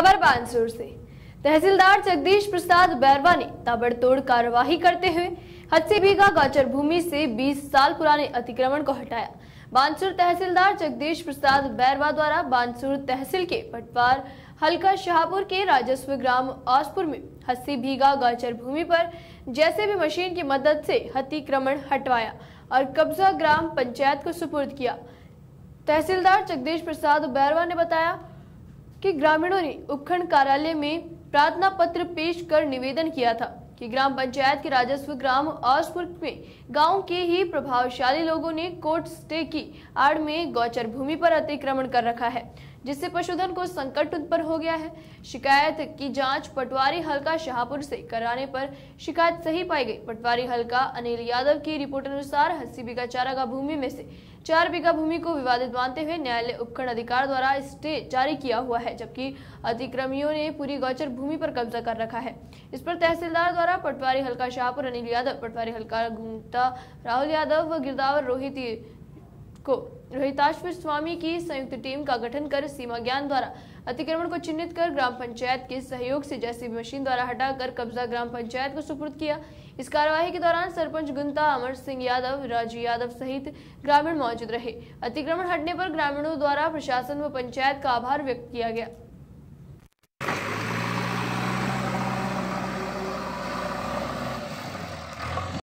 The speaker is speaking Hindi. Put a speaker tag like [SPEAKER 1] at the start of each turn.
[SPEAKER 1] खबर बानसूर से। तहसीलदार जगदीश प्रसाद बैरवा ने ताबड़तोड़ कार्यवाही करते हुए हद से भीगा गौचर भूमि से 20 साल पुराने अतिक्रमण को हटाया। बानसूर तहसीलदार जगदीश प्रसाद बैरवा द्वारा बानसूर तहसील के पटवार हल्का शाहपुर के राजस्व ग्राम औसपुर में हस्सी भीगा गौचर भूमि पर जैसे भी मशीन की मदद से अतिक्रमण हटवाया और कब्जा ग्राम पंचायत को सुपुर्द किया। तहसीलदार जगदीश प्रसाद बैरवा ने बताया कि ग्रामीणों ने उपखंड कार्यालय में प्रार्थना पत्र पेश कर निवेदन किया था कि ग्राम पंचायत के राजस्व ग्राम औसपुर में गाँव के ही प्रभावशाली लोगों ने कोर्ट स्टे की आड़ में गौचर भूमि पर अतिक्रमण कर रखा है। जिससे पशुधन को संकट उत्पन्न हो गया है। शिकायत की जाँच पटवारी हल्का शाहपुर से कराने पर शिकायत सही पाई गई। पटवारी हल्का अनिल यादव की रिपोर्ट अनुसार अस्सी बीघा चारागा भूमि में से चार बीघा भूमि को विवादित मानते हुए न्यायालय उपखंड अधिकार द्वारा स्टे जारी किया हुआ है, जबकि अतिक्रमियों ने पूरी गौचर भूमि पर कब्जा कर रखा है। इस पर तहसीलदार द्वारा पटवारी हल्का शाहपुर, अनिल यादव, पटवारी हल्का घूमता राहुल यादव व गिरदावर रोहित को। रोहिताश्व स्वामी की संयुक्त टीम का गठन कर सीमा ज्ञान द्वारा अतिक्रमण को चिन्हित कर ग्राम पंचायत के सहयोग से जैसी मशीन द्वारा हटाकर कब्जा ग्राम पंचायत को सुपुर्द किया। इस कार्यवाही के दौरान सरपंच गुंता, अमर सिंह यादव, राजू यादव सहित ग्रामीण मौजूद रहे। अतिक्रमण हटने पर ग्रामीणों द्वारा प्रशासन व पंचायत का आभार व्यक्त किया गया।